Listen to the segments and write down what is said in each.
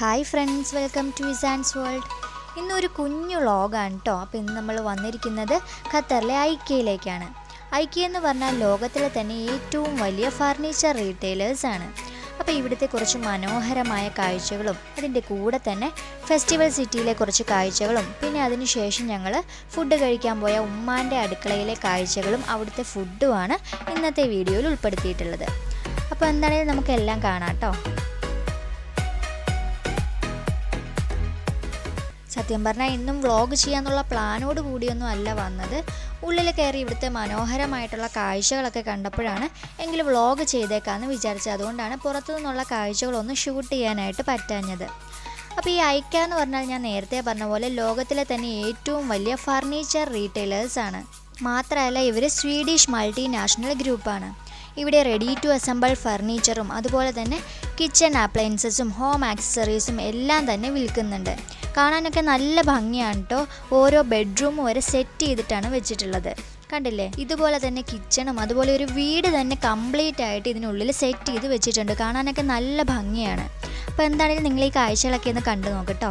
Hi friends welcome to Izan's world ഇന്നൊരു കുഞ്ഞു വ്ളോഗാണ് കേട്ടോ അപ്പോൾ ഇന്ന് നമ്മൾ വന്നിരിക്കുന്നത് ഖത്തറിലെ ഐക്യയിലേക്കാണ് ഐക്യ എന്ന് പറഞ്ഞാൽ ലോകത്തിലെ തന്നെ ഏറ്റവും വലിയ ഫർണിച്ചർ റീറ്റെയിലേഴ്സാണ് അപ്പോൾ ഇവിടുത്തെ കുറച്ച് മനോഹരമായ കാഴ്ചകളും അതിന്റെ കൂടെ തന്നെ ഫെസ്റ്റിവൽ സിറ്റിയിലെ കുറച്ച് കാഴ്ചകളും പിന്നെ അതിനുശേഷം ഞങ്ങൾ ഫുഡ് കഴിക്കാൻ പോയ ഉമ്മാന്റെ അടുക്കളയിലെ കാഴ്ചകളും അവിടുത്തെ ഫുഡുമാണ് ഇന്നത്തെ വീഡിയോയിൽ ഉൾപ്പെടുത്തിയിട്ടുള്ളത്. അപ്പോൾ എന്താണെങ്കിലും നമുക്കെല്ലാം കാണാം കേട്ടോ സത്യം പറഞ്ഞാൽ ഇന്നും വ്ളോഗ് ചെയ്യാന്നുള്ള പ്ലാനോട് കൂടിയൊന്നും അല്ല വന്നത്. ഉള്ളിൽ കയറി ഇവിടുത്തെ മനോഹരമായിട്ടുള്ള കാഴ്ചകളൊക്കെ കണ്ടപ്പോഴാണ് എങ്കിലും വ്ളോഗ് ചെയ്തേക്കാമെന്ന് വിചാരിച്ചത്. അതുകൊണ്ടാണ് പുറത്തു നിന്നുള്ള കാഴ്ചകളൊന്നും ഷൂട്ട് ചെയ്യാനായിട്ട് പറ്റാഞ്ഞത്. അപ്പോൾ ഈ ഐക്ക എന്ന് പറഞ്ഞാൽ ഞാൻ നേരത്തെ പറഞ്ഞ പോലെ ലോകത്തിലെ തന്നെ ഏറ്റവും വലിയ ഫർണിച്ചർ റീറ്റെയിലേഴ്സാണ്. മാത്രമല്ല ഇവർ സ്വീഡിഷ് മൾട്ടിനാഷണൽ ഗ്രൂപ്പാണ്. ഇവിടെ റെഡി ടു അസംബിൾ ഫർണിച്ചറും അതുപോലെ തന്നെ കിച്ചൺ അപ്ലയൻസസും ഹോം ആക്സസറീസും എല്ലാം തന്നെ വിൽക്കുന്നുണ്ട്. കാണാനൊക്കെ നല്ല ഭംഗിയാണ് കേട്ടോ ഓരോ ബെഡ്റൂമും വരെ സെറ്റ് ചെയ്തിട്ടാണ് വെച്ചിട്ടുള്ളത്. കണ്ടില്ലേ? ഇതുപോലെ തന്നെ കിച്ചണും അതുപോലെ ഒരു വീട് തന്നെ കംപ്ലീറ്റ് ആയിട്ട് ഇതിനുള്ളിൽ സെറ്റ് ചെയ്ത് വെച്ചിട്ടുണ്ട്. കാണാനൊക്കെ നല്ല ഭംഗിയാണ്. അപ്പോൾ എന്താണെങ്കിലും നിങ്ങൾ ഈ കാഴ്ചകളൊക്കെ ഒന്ന് കണ്ടു നോക്കട്ടോ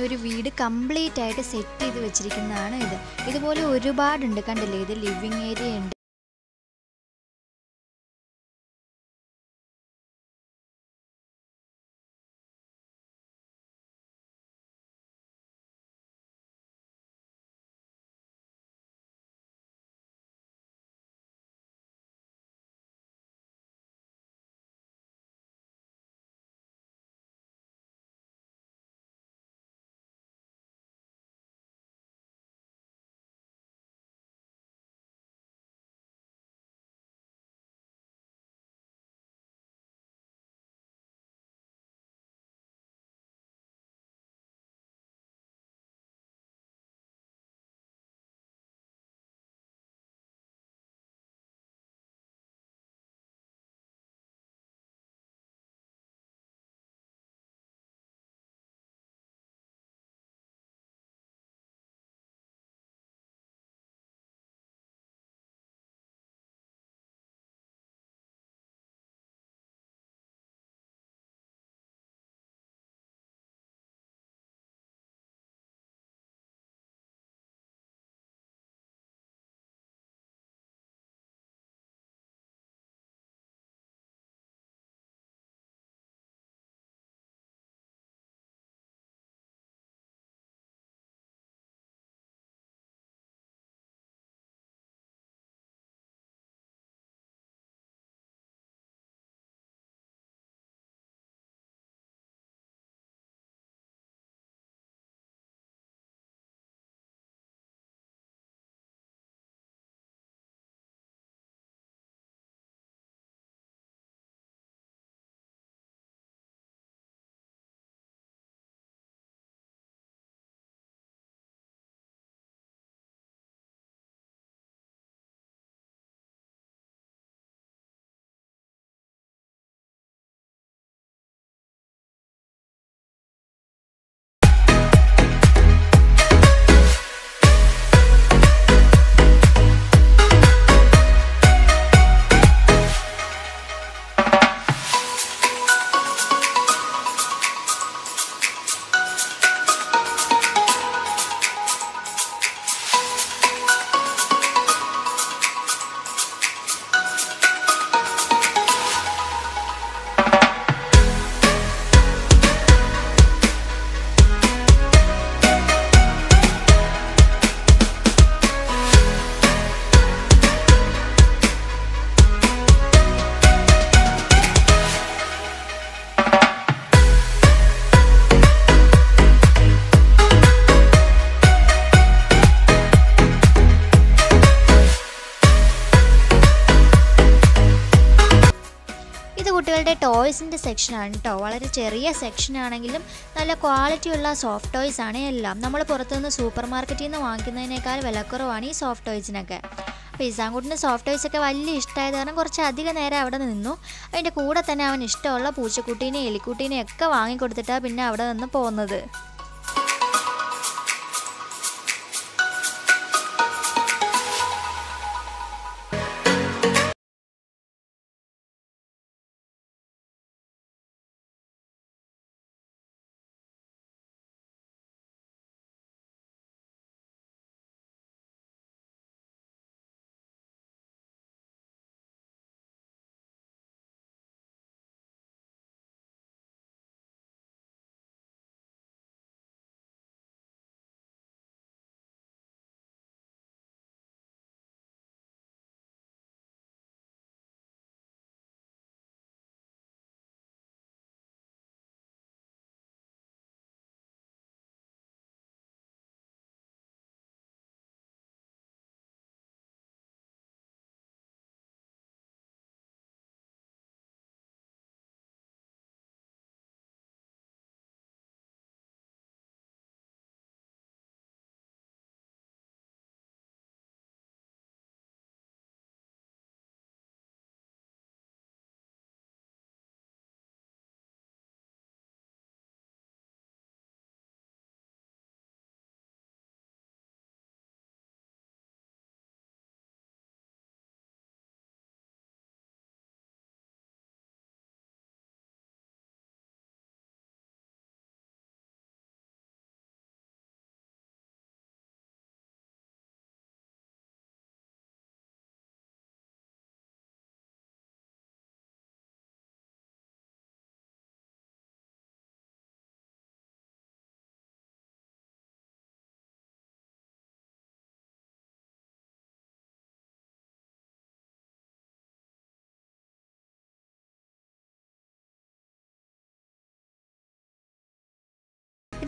ഒരു വീട് കംപ്ലീറ്റ് ആയിട്ട് സെറ്റ് ചെയ്ത് വെച്ചിരിക്കുന്നതാണ് ഇത്. ഇതുപോലെ ഒരുപാടുണ്ട് കണ്ടില്ലേ? ഇത് ലിവിങ് ഏരിയ ഉണ്ട്. ടോയ്സിന്റെ സെക്ഷനാണ് കേട്ടോ വളരെ ചെറിയ സെക്ഷൻ ആണെങ്കിലും നല്ല ക്വാളിറ്റി ഉള്ള സോഫ്റ്റ് ടോയ്സ് ആണ് എല്ലാം. നമ്മൾ പുറത്തുനിന്ന് സൂപ്പർ മാർക്കറ്റിൽ നിന്ന് വാങ്ങിക്കുന്നതിനേക്കാൾ വിലക്കുറവാണ് ഈ സോഫ്റ്റ് ടോയ്സിനൊക്കെ അപ്പോൾ ഇസാങ്കുട്ടിന് സോഫ്റ്റ് ടോയ്സ് ഒക്കെ വലിയ ഇഷ്ടമായത് കാരണം കുറച്ച് അധികം നേരം അവിടെ നിന്നു. അതിന്റെ കൂടെ തന്നെ അവൻ ഇഷ്ടമുള്ള പൂച്ചക്കുട്ടീനെയും എലിക്കുട്ടീനെയും ഒക്കെ വാങ്ങിക്കൊടുത്തിട്ടാണ് പിന്നെ അവിടെ നിന്ന് പോകുന്നത്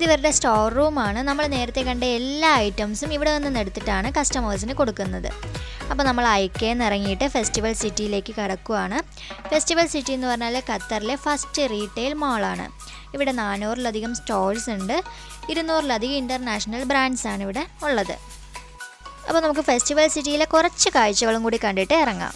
ഇവരുടെ സ്റ്റോർ റൂമാണ് നമ്മൾ നേരത്തെ കണ്ട എല്ലാ ഐറ്റംസും ഇവിടെ നിന്ന് എടുത്തിട്ടാണ് കസ്റ്റമേഴ്സിന് കൊടുക്കുന്നത്. അപ്പോൾ നമ്മൾ അയക്കേന്ന് ഇറങ്ങിയിട്ട് ഫെസ്റ്റിവൽ സിറ്റിയിലേക്ക് കടക്കുവാണ്. ഫെസ്റ്റിവൽ സിറ്റി എന്ന് പറഞ്ഞാൽ ഖത്തറിലെ ഫസ്റ്റ് റീറ്റെയിൽ മാളാണ് ഇവിടെ നാനൂറിലധികം സ്റ്റോൾസ് ഉണ്ട്. ഇരുന്നൂറിലധികം ഇന്റർനാഷണൽ ബ്രാൻഡ്സ് ആണ് ഇവിടെ ഉള്ളത്. അപ്പോൾ നമുക്ക് ഫെസ്റ്റിവൽ സിറ്റിയിലെ കുറച്ച് കാഴ്ചകളും കൂടി കണ്ടിട്ട് ഇറങ്ങാം.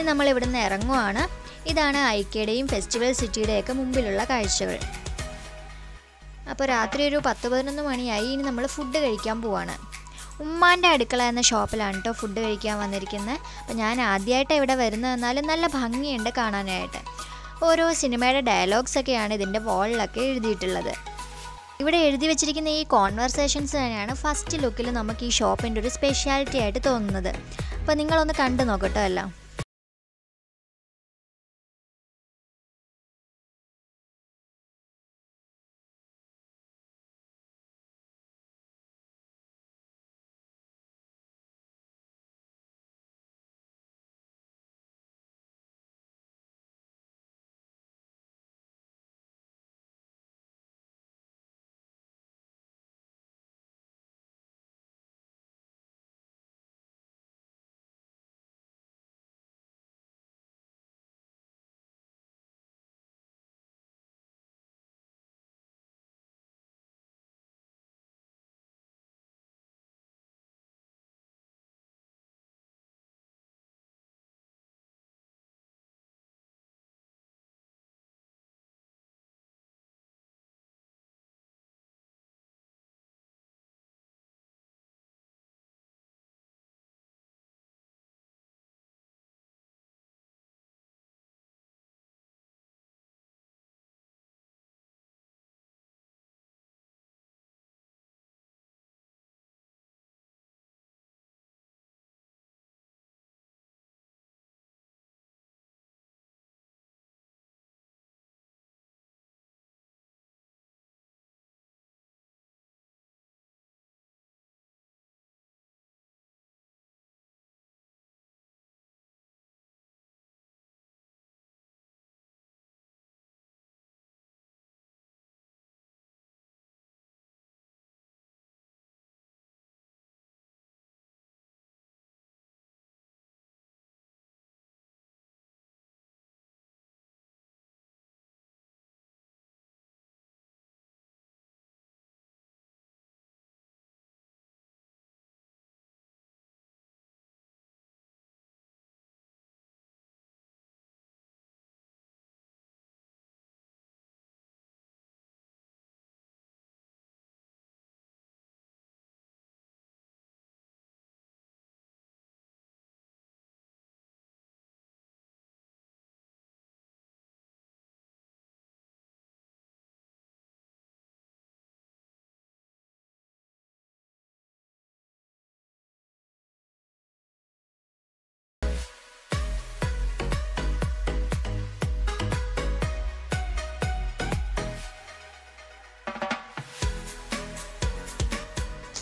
ഇനി നമ്മൾ ഇവിടുന്ന് ഇറങ്ങുവാണ്. ഇതാണ് ഐക്കയുടെയും ഫെസ്റ്റിവൽ സിറ്റിയുടെയൊക്കെ മുമ്പിലുള്ള കാഴ്ചകൾ. അപ്പോൾ രാത്രി ഒരു പത്ത് പതിനൊന്ന് മണിയായി. ഇനി നമ്മൾ ഫുഡ് കഴിക്കാൻ പോവാണ്. ഉമ്മാന്റെ അടുക്കള എന്ന ഷോപ്പിലാണ് കേട്ടോ ഫുഡ് കഴിക്കാൻ വന്നിരിക്കുന്നത്. അപ്പോൾ ഞാൻ ആദ്യമായിട്ട് ഇവിടെ വരുന്നതെന്നാലും നല്ല ഭംഗിയുണ്ട് കാണാനായിട്ട്. ഓരോ സിനിമയുടെ ഡയലോഗ്സ് ഒക്കെയാണ് ഇതിന്റെ വാളിലൊക്കെ എഴുതിയിട്ടുള്ളത്. ഇവിടെ എഴുതി വെച്ചിരിക്കുന്ന ഈ കോൺവെർസേഷൻസ് തന്നെയാണ് ഫസ്റ്റ് ലുക്കിൽ നമുക്ക് ഈ ഷോപ്പിന്റെ ഒരു സ്പെഷ്യാലിറ്റി ആയിട്ട് തോന്നുന്നത്. അപ്പോൾ നിങ്ങളൊന്ന് കണ്ടു നോക്കട്ടോ എല്ലാം.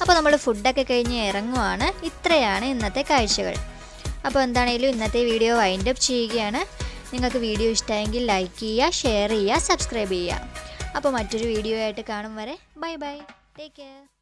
അപ്പോൾ നമ്മൾ ഫുഡൊക്കെ കഴിഞ്ഞ് ഇറങ്ങുവാണ്. ഇത്രയാണ് ഇന്നത്തെ കാഴ്ചകൾ. അപ്പോൾ എന്താണേലും ഇന്നത്തെ വീഡിയോ വൈൻഡ് അപ്പ് ചെയ്യുകയാണ്. നിങ്ങൾക്ക് വീഡിയോ ഇഷ്ടമായെങ്കിൽ ലൈക്ക് ചെയ്യുക ഷെയർ ചെയ്യുക സബ്സ്ക്രൈബ് ചെയ്യുക. അപ്പോൾ മറ്റൊരു വീഡിയോ ആയിട്ട് കാണും വരെ. Bye bye take care